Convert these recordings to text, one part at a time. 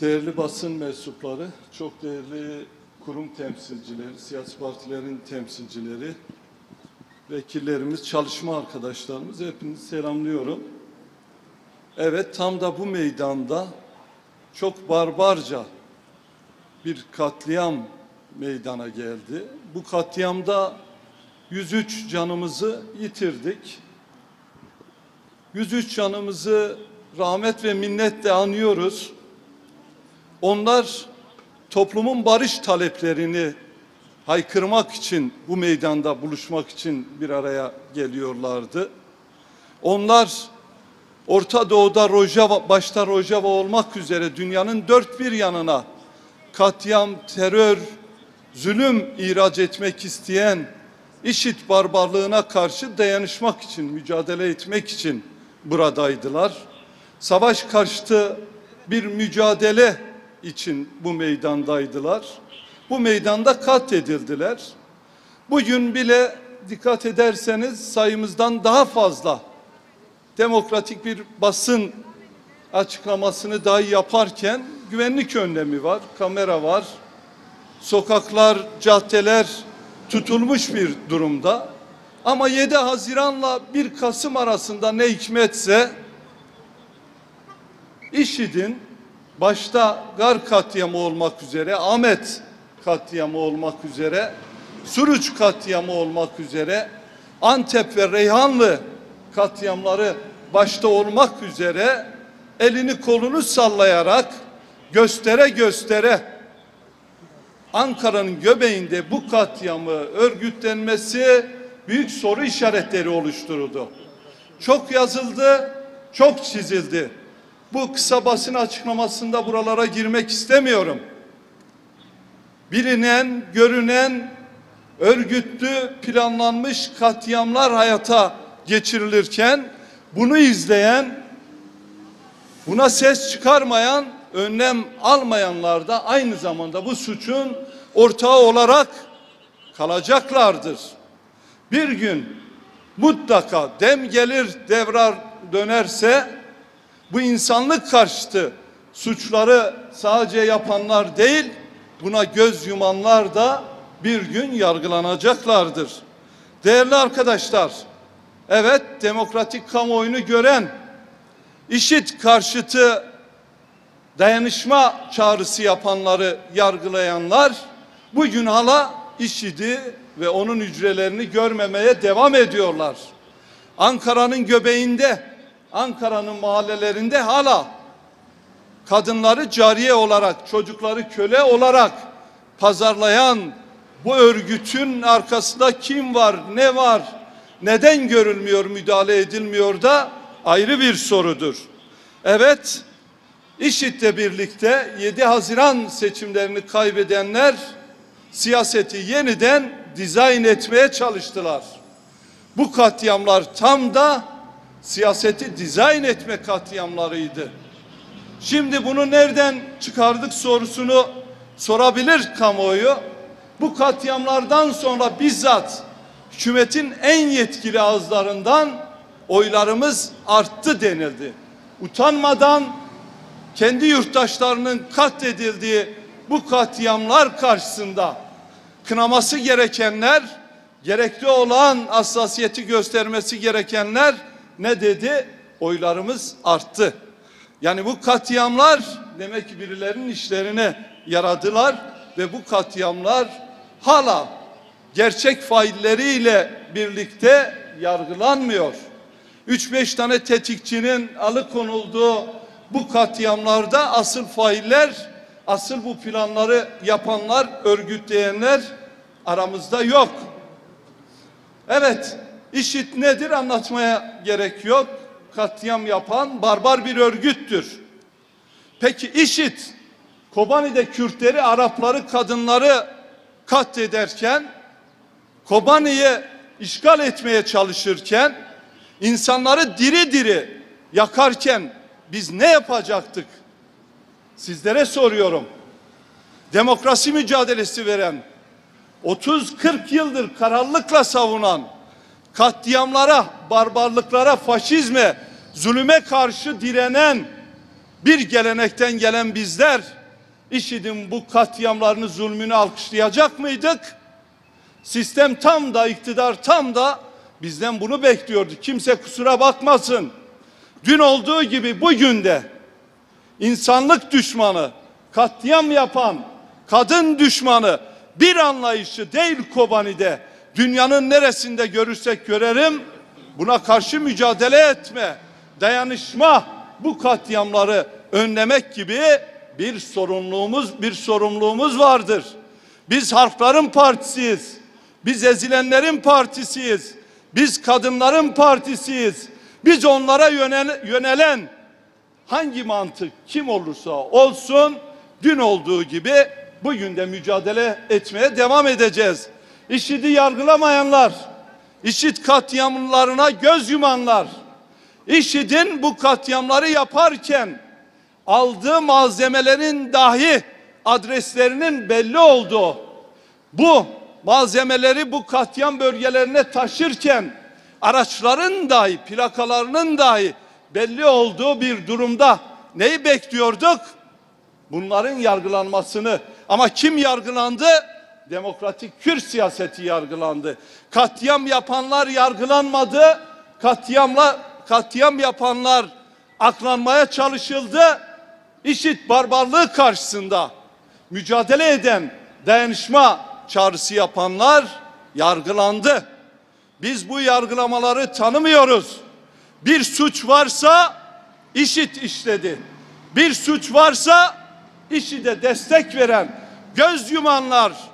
Değerli basın mensupları, çok değerli kurum temsilcileri, siyasi partilerin temsilcileri, vekillerimiz, çalışma arkadaşlarımız hepinizi selamlıyorum. Evet tam da bu meydanda çok barbarca bir katliam meydana geldi. Bu katliamda 103 canımızı yitirdik. 103 canımızı rahmet ve minnetle anıyoruz. Onlar toplumun barış taleplerini haykırmak için bu meydanda buluşmak için bir araya geliyorlardı. Onlar Orta Doğu'da Rojava, başta Rojava olmak üzere dünyanın dört bir yanına katliam, terör, zulüm ihraç etmek isteyen IŞİD barbarlığına karşı dayanışmak için, mücadele etmek için buradaydılar. Savaş karşıtı bir mücadele için bu meydandaydılar. Bu meydanda katledildiler. Bugün bile dikkat ederseniz sayımızdan daha fazla demokratik bir basın açıklamasını dahi yaparken güvenlik önlemi var, kamera var. Sokaklar, caddeler tutulmuş bir durumda. Ama 7 Haziran'la 1 Kasım arasında ne hikmetse IŞİD'in başta Gar katliamı olmak üzere, Ahmet katliamı olmak üzere, Suruç katliamı olmak üzere, Antep ve Reyhanlı katliamları başta olmak üzere elini kolunu sallayarak göstere göstere Ankara'nın göbeğinde bu katliamı örgütlenmesi büyük soru işaretleri oluşturdu. Çok yazıldı, çok çizildi. Bu kısa basın açıklamasında buralara girmek istemiyorum. Bilinen, görünen, örgütlü, planlanmış katliamlar hayata geçirilirken bunu izleyen, buna ses çıkarmayan, önlem almayanlar da aynı zamanda bu suçun ortağı olarak kalacaklardır. Bir gün mutlaka dem gelir devrar dönerse bu insanlık karşıtı suçları sadece yapanlar değil buna göz yumanlar da bir gün yargılanacaklardır. Değerli arkadaşlar, evet demokratik kamuoyunu gören IŞİD karşıtı dayanışma çağrısı yapanları yargılayanlar bugün hala IŞİD'i ve onun hücrelerini görmemeye devam ediyorlar. Ankara'nın göbeğinde, Ankara'nın mahallelerinde hala kadınları cariye olarak, çocukları köle olarak pazarlayan bu örgütün arkasında kim var, ne var, neden görülmüyor, müdahale edilmiyor da ayrı bir sorudur. Evet, IŞİD'le birlikte 7 Haziran seçimlerini kaybedenler siyaseti yeniden dizayn etmeye çalıştılar. Bu katliamlar tam da siyaseti dizayn etme katliamlarıydı. Şimdi bunu nereden çıkardık sorusunu sorabilir kamuoyu. Bu katliamlardan sonra bizzat hükümetin en yetkili ağızlarından oylarımız arttı denildi. Utanmadan kendi yurttaşlarının katledildiği bu katliamlar karşısında kınaması gerekenler, gerekli olan hassasiyeti göstermesi gerekenler ne dedi? Oylarımız arttı. Yani bu katliamlar demek ki birilerinin işlerine yaradılar ve bu katliamlar hala gerçek failleriyle birlikte yargılanmıyor. 3-5 tane tetikçinin alıkonulduğu bu katliamlarda asıl failler, asıl bu planları yapanlar, örgütleyenler aramızda yok. Evet, IŞİD nedir anlatmaya gerek yok. Katliam yapan barbar bir örgüttür. Peki IŞİD Kobani'de Kürtleri, Arapları, kadınları katlederken Kobani'yi işgal etmeye çalışırken insanları diri diri yakarken biz ne yapacaktık? Sizlere soruyorum. Demokrasi mücadelesi veren 30-40 yıldır kararlılıkla savunan katliamlara, barbarlıklara, faşizme, zulüme karşı direnen bir gelenekten gelen bizler IŞİD'in bu katliamlarını zulmünü alkışlayacak mıydık? Sistem tam da iktidar tam da bizden bunu bekliyordu. Kimse kusura bakmasın. Dün olduğu gibi bugün de insanlık düşmanı, katliam yapan, kadın düşmanı bir anlayışı değil Kobani'de dünyanın neresinde görürsek görelim buna karşı mücadele etme, dayanışma bu katliamları önlemek gibi bir sorumluluğumuz bir sorumluluğumuz vardır. Biz harfların partisiyiz. Biz ezilenlerin partisiyiz. Biz kadınların partisiyiz. Biz onlara yönel, yönelen hangi mantık kim olursa olsun dün olduğu gibi bugün de mücadele etmeye devam edeceğiz. IŞİD'i yargılamayanlar, IŞİD katliamlarına göz yumanlar, IŞİD'in bu katliamları yaparken aldığı malzemelerin dahi adreslerinin belli olduğu bu malzemeleri bu katliam bölgelerine taşırken araçların dahi plakalarının dahi belli olduğu bir durumda neyi bekliyorduk? Bunların yargılanmasını ama kim yargılandı? Demokratik Kürt siyaseti yargılandı. Katliam yapanlar yargılanmadı. Katliamla katliam yapanlar aklanmaya çalışıldı. İşit barbarlığı karşısında mücadele eden dayanışma çağrısı yapanlar yargılandı. Biz bu yargılamaları tanımıyoruz. Bir suç varsa işit işledi. Bir suç varsa işi de destek veren göz yumanlar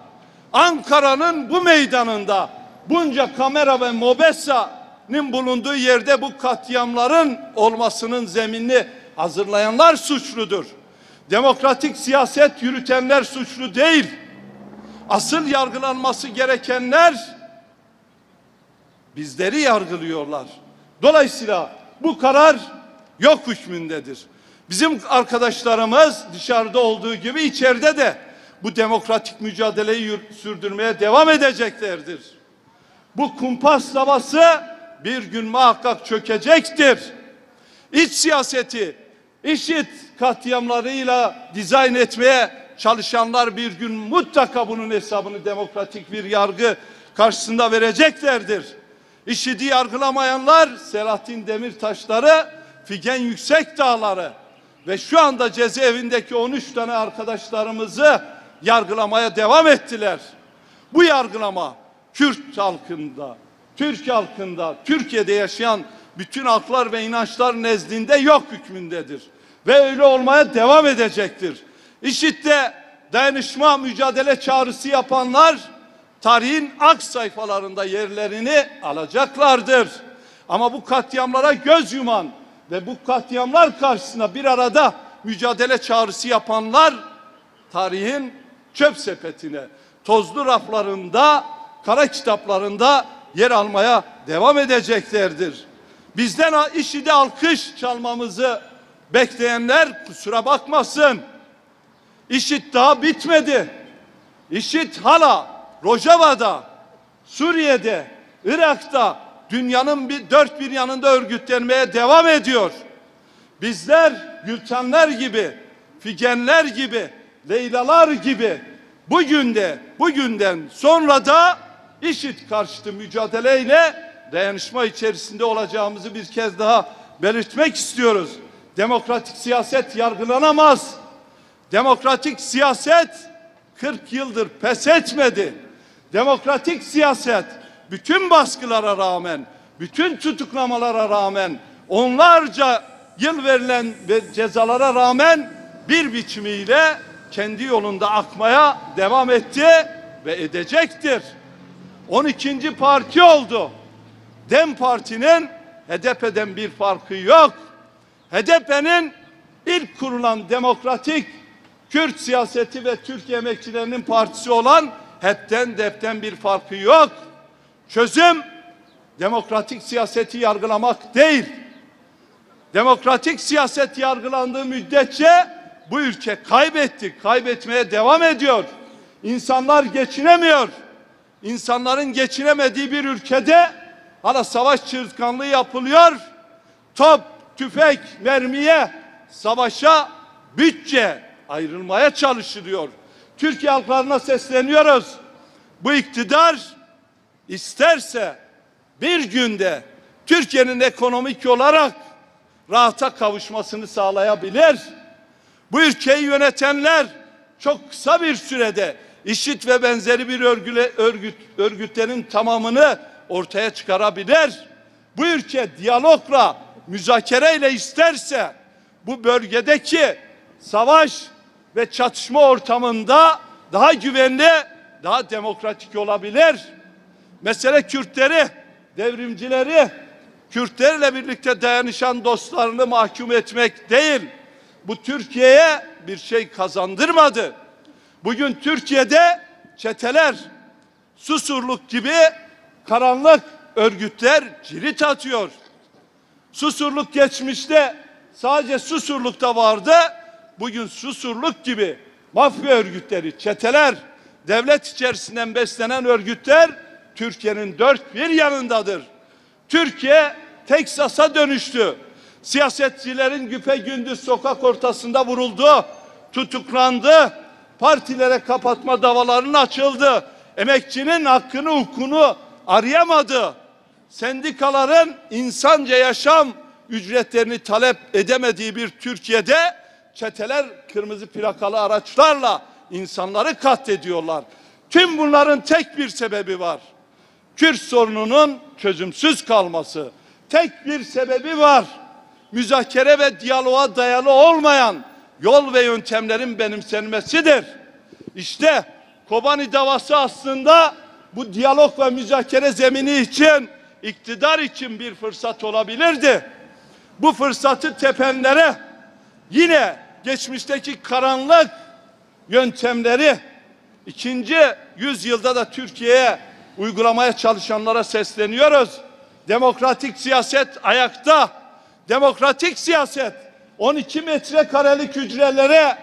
Ankara'nın bu meydanında bunca kamera ve mobesa'nın bulunduğu yerde bu katliamların olmasının zeminini hazırlayanlar suçludur. Demokratik siyaset yürütenler suçlu değil. Asıl yargılanması gerekenler bizleri yargılıyorlar. Dolayısıyla bu karar yok hükmündedir. Bizim arkadaşlarımız dışarıda olduğu gibi içeride de bu demokratik mücadeleyi sürdürmeye devam edeceklerdir. Bu kumpas havası bir gün muhakkak çökecektir. İç siyaseti IŞİD katliamlarıyla dizayn etmeye çalışanlar bir gün mutlaka bunun hesabını demokratik bir yargı karşısında vereceklerdir. IŞİD'i yargılamayanlar Selahattin Demirtaşları, Figen Yüksek Dağları ve şu anda cezaevindeki 13 tane arkadaşlarımızı yargılamaya devam ettiler. Bu yargılama Kürt halkında, Türk halkında, Türkiye'de yaşayan bütün halklar ve inançlar nezdinde yok hükmündedir. Ve öyle olmaya devam edecektir. İşitte dayanışma mücadele çağrısı yapanlar tarihin ak sayfalarında yerlerini alacaklardır. Ama bu katliamlara göz yuman ve bu katliamlar karşısında bir arada mücadele çağrısı yapanlar tarihin çöp sepetine, tozlu raflarında, kara kitaplarında yer almaya devam edeceklerdir. Bizden işi de alkış çalmamızı bekleyenler kusura bakmasın. İşit daha bitmedi. İşit hala Rojava'da, Suriye'de, Irak'ta dünyanın bir dört bir yanında örgütlenmeye devam ediyor. Bizler Gültenler gibi, Figenler gibi, Leylalar gibi bugün de bugünden sonra da işit karşıtı mücadeleyle dayanışma içerisinde olacağımızı bir kez daha belirtmek istiyoruz. Demokratik siyaset yargılanamaz. Demokratik siyaset 40 yıldır pes etmedi. Demokratik siyaset bütün baskılara rağmen, bütün tutuklamalara rağmen, onlarca yıl verilen cezalara rağmen bir biçimiyle kendi yolunda akmaya devam etti ve edecektir. 12. parti oldu. Dem Parti'nin HDP'den bir farkı yok. HDP'nin ilk kurulan demokratik Kürt siyaseti ve Türkiye emekçilerinin partisi olan hepten depten bir farkı yok. Çözüm demokratik siyaseti yargılamak değil. Demokratik siyaset yargılandığı müddetçe bu ülke kaybetti, kaybetmeye devam ediyor. İnsanlar geçinemiyor. İnsanların geçinemediği bir ülkede hala savaş çırtkanlığı yapılıyor. Top, tüfek, mermiye savaşa bütçe ayrılmaya çalışılıyor. Türkiye halklarına sesleniyoruz. Bu iktidar isterse bir günde Türkiye'nin ekonomik olarak rahata kavuşmasını sağlayabilir. Bu ülkeyi yönetenler çok kısa bir sürede işit ve benzeri bir örgüle, örgüt, örgütlerin tamamını ortaya çıkarabilir. Bu ülke diyalogla, müzakereyle isterse bu bölgedeki savaş ve çatışma ortamında daha güvenli, daha demokratik olabilir. Mesele Kürtleri, devrimcileri, Kürtlerle birlikte dayanışan dostlarını mahkum etmek değil. Bu Türkiye'ye bir şey kazandırmadı. Bugün Türkiye'de çeteler, Susurluk gibi karanlık örgütler cirit atıyor. Susurluk geçmişte sadece Susurluk'ta vardı. Bugün Susurluk gibi mafya örgütleri, çeteler, devlet içerisinden beslenen örgütler Türkiye'nin dört bir yanındadır. Türkiye Teksas'a dönüştü. Siyasetçilerin güpe gündüz sokak ortasında vuruldu, tutuklandı. Partilere kapatma davalarının açıldı. Emekçinin hakkını, hukukunu arayamadı. Sendikaların insanca yaşam ücretlerini talep edemediği bir Türkiye'de çeteler kırmızı plakalı araçlarla insanları katlediyorlar. Tüm bunların tek bir sebebi var. Kürt sorununun çözümsüz kalması. Tek bir sebebi var. Müzakere ve diyaloğa dayalı olmayan yol ve yöntemlerin benimsenmesidir. İşte Kobani davası aslında bu diyalog ve müzakere zemini için iktidar için bir fırsat olabilirdi. Bu fırsatı tepenlere yine geçmişteki karanlık yöntemleri ikinci yüzyılda da Türkiye'ye uygulamaya çalışanlara sesleniyoruz. Demokratik siyaset ayakta. Demokratik siyaset 12 metrekarelik hücrelere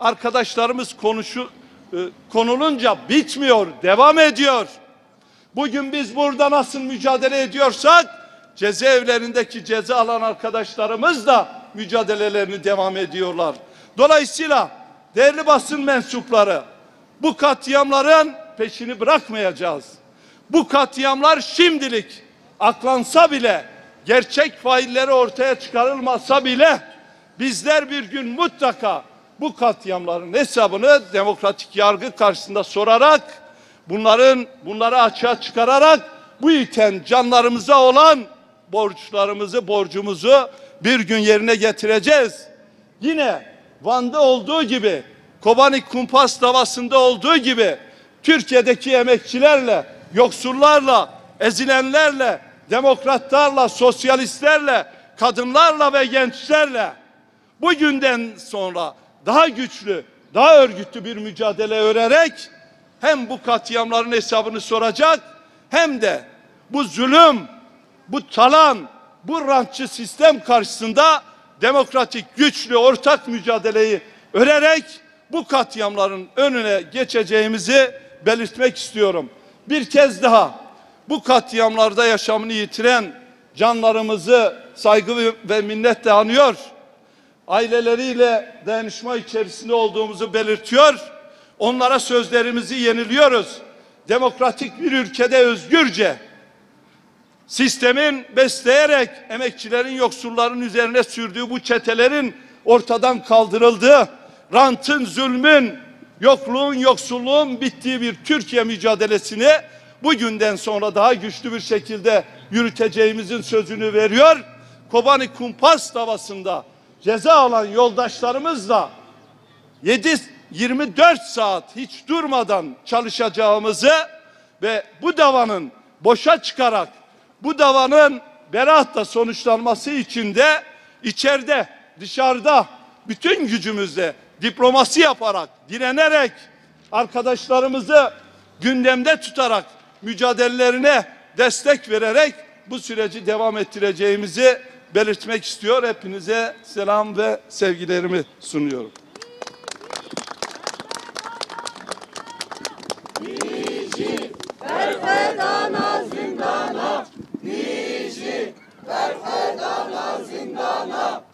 arkadaşlarımız konuşu e, konulunca bitmiyor, devam ediyor. Bugün biz burada nasıl mücadele ediyorsak cezaevlerindeki ceza alan arkadaşlarımız da mücadelelerini devam ediyorlar. Dolayısıyla değerli basın mensupları bu katliamların peşini bırakmayacağız. Bu katliamlar şimdilik aklansa bile gerçek failleri ortaya çıkarılmasa bile bizler bir gün mutlaka bu katliamların hesabını demokratik yargı karşısında sorarak bunların bunları açığa çıkararak bu iten canlarımıza olan borçlarımızı borcumuzu bir gün yerine getireceğiz. Yine Van'da olduğu gibi Kobani Kumpas davasında olduğu gibi Türkiye'deki emekçilerle, yoksullarla, ezilenlerle, demokratlarla, sosyalistlerle, kadınlarla ve gençlerle bugünden sonra daha güçlü, daha örgütlü bir mücadele örerek hem bu katliamların hesabını soracak hem de bu zulüm, bu talan, bu rantçı sistem karşısında demokratik, güçlü, ortak mücadeleyi örerek bu katliamların önüne geçeceğimizi belirtmek istiyorum. Bir kez daha bu katliamlarda yaşamını yitiren canlarımızı saygı ve minnetle anıyor. Aileleriyle dayanışma içerisinde olduğumuzu belirtiyor. Onlara sözlerimizi yeniliyoruz. Demokratik bir ülkede özgürce sistemin besleyerek emekçilerin yoksulların üzerine sürdüğü bu çetelerin ortadan kaldırıldığı, rantın, zulmün, yokluğun, yoksulluğun bittiği bir Türkiye mücadelesini bugünden sonra daha güçlü bir şekilde yürüteceğimizin sözünü veriyor. Kobani Kumpas davasında ceza alan yoldaşlarımızla 7 24 saat hiç durmadan çalışacağımızı ve bu davanın boşa çıkarak bu davanın beraatla sonuçlanması için de içeride, dışarıda bütün gücümüzle diplomasi yaparak, direnerek arkadaşlarımızı gündemde tutarak mücadelelerine destek vererek bu süreci devam ettireceğimizi belirtmek istiyor. Hepinize selam ve sevgilerimi sunuyorum. Ferfedana zindana Niçin Ferfedana zindana